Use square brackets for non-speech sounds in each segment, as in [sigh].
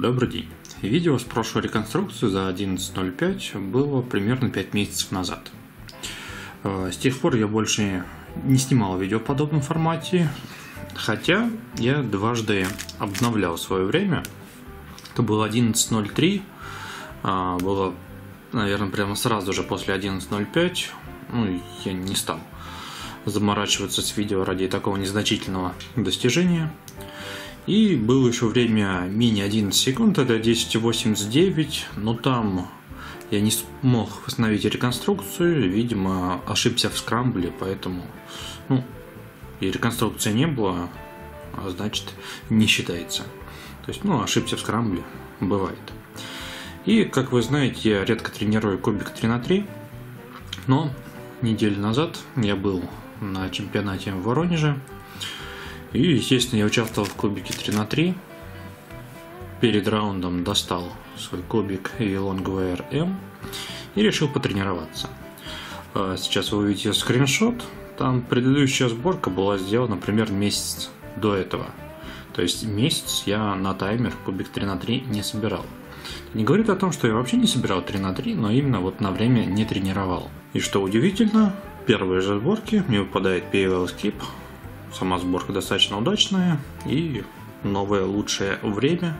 Добрый день. Видео с прошлой реконструкции за 11.05 было примерно 5 месяцев назад. Э, с тех пор я больше не снимал видео в подобном формате, хотя я дважды обновлял свое время. Это было 11.03, а, было, наверное, прямо сразу же после 11.05, ну, я не стал заморачиваться с видео ради такого незначительного достижения – и было еще время мини 11 секунд, это 10.89, но там я не смог восстановить реконструкцию, видимо, ошибся в скрамбле, поэтому, ну, и реконструкции не было, а значит, не считается. То есть, ну, ошибся в скрамбле, бывает. И, как вы знаете, я редко тренирую кубик 3 на 3, но неделю назад я был на чемпионате в Воронеже, и, естественно, я участвовал в кубике 3 на 3. Перед раундом достал свой кубик Longwear M и решил потренироваться. А, сейчас вы увидите скриншот. Там предыдущая сборка была сделана примерно месяц до этого. То есть месяц я на таймер кубик 3 на 3 не собирал. Не говорит о том, что я вообще не собирал 3 на 3, но именно вот на время не тренировал. И что удивительно, первые же сборки мне выпадает PLL Skip Сама сборка достаточно удачная и новое лучшее время,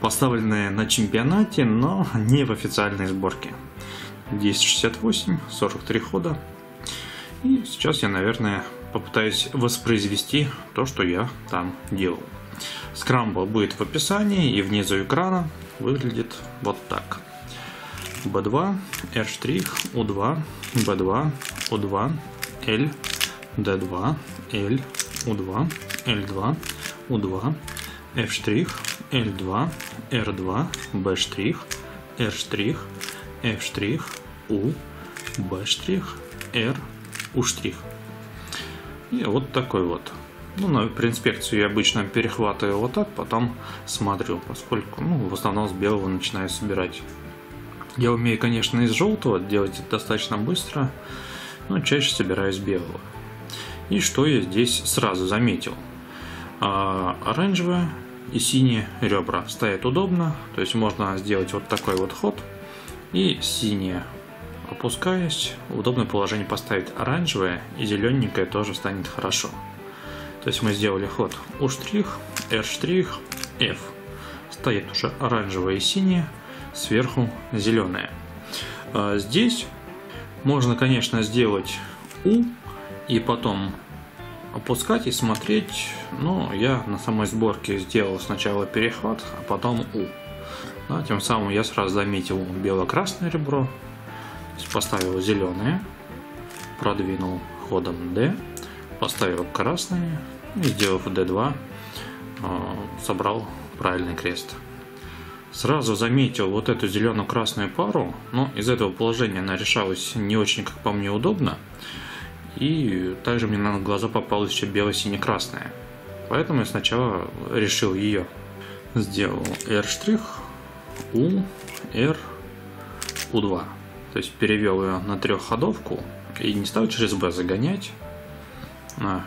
поставленное на чемпионате, но не в официальной сборке. 10.68, 43 хода. И сейчас я, наверное, попытаюсь воспроизвести то, что я там делал. Скрамбл будет в описании и внизу экрана выглядит вот так. B2, R', U2, B2, U2, L, D2, L, U2, L2, U2, F', L2, R2, B', R', F', U, B', R, U'. И вот такой вот. Ну, на при инспекции я обычно перехватываю вот так, потом смотрю, поскольку, ну, в основном с белого начинаю собирать. Я умею, конечно, из желтого делать это достаточно быстро, но чаще собираю из белого. И что я здесь сразу заметил? А, оранжевое и синие ребра стоят удобно, то есть можно сделать вот такой вот ход и синее опускаясь, в удобное положение поставить оранжевое и зелененькое тоже станет хорошо. То есть мы сделали ход U', R', F. Стоит уже оранжевое и синее, сверху зеленое. А здесь можно, конечно, сделать U и потом опускать и смотреть. Но я на самой сборке сделал сначала перехват, а потом У. Да, тем самым я сразу заметил бело-красное ребро, поставил зеленое, продвинул ходом D, поставил красное и сделав D2, а, собрал правильный крест. Сразу заметил вот эту зелено-красную пару, но из этого положения она решалась не очень, как по мне, удобно. И также мне на глаза попалась еще бело-сине-красная. Поэтому я сначала решил ее. Сделал R', U, R, U2. То есть перевел ее на трехходовку и не стал через B загонять. А,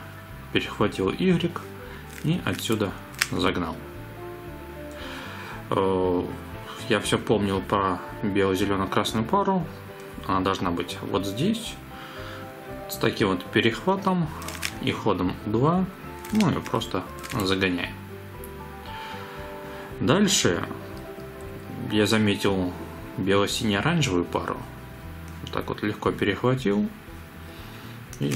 перехватил Y и отсюда загнал. Э, я все помнил про бело-зелено-красную пару. Она должна быть вот здесь с таким вот перехватом и ходом 2, ну и просто загоняем. Дальше я заметил бело-сине-оранжевую пару. Вот так вот легко перехватил и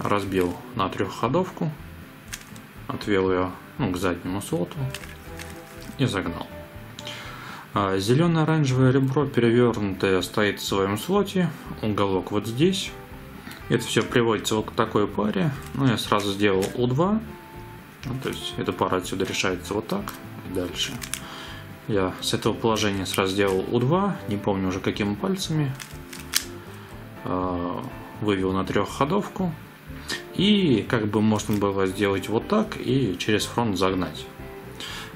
разбил на трехходовку, отвел ее ну, к заднему слоту и загнал. А Зеленое-оранжевое ребро перевернутое стоит в своем слоте, уголок вот здесь. Это все приводится вот к такой паре. Ну, я сразу сделал U2. Ну, то есть эта пара отсюда решается вот так. И дальше. Я с этого положения сразу сделал U2. Не помню уже какими пальцами. А, вывел на трехходовку. И как бы можно было сделать вот так и через фронт загнать.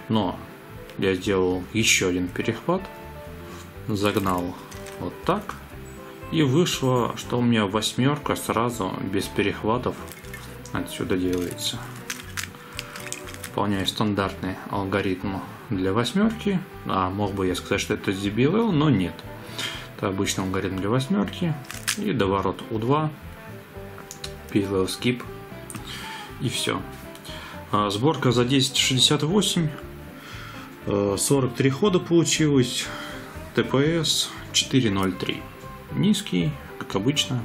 Но я сделал еще один перехват. Загнал вот так и вышло, что у меня восьмерка сразу без перехватов отсюда делается. Выполняю стандартный алгоритм для восьмерки. А мог бы я сказать, что это ZBLL, но нет. Это обычный алгоритм для восьмерки. И доворот U2. PLL skip. И все. А, сборка за 1068. 43 хода получилось. TPS 403. Низкий, как обычно.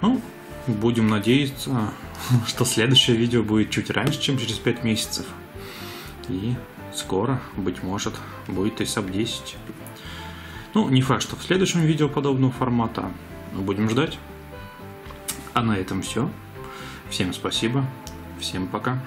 Ну, будем надеяться, [laughs] что следующее видео будет чуть раньше, чем через 5 месяцев. И скоро, быть может, будет и SAP 10. Ну, не факт, что в следующем видео подобного формата. Но будем ждать. А на этом все. Всем спасибо. Всем пока.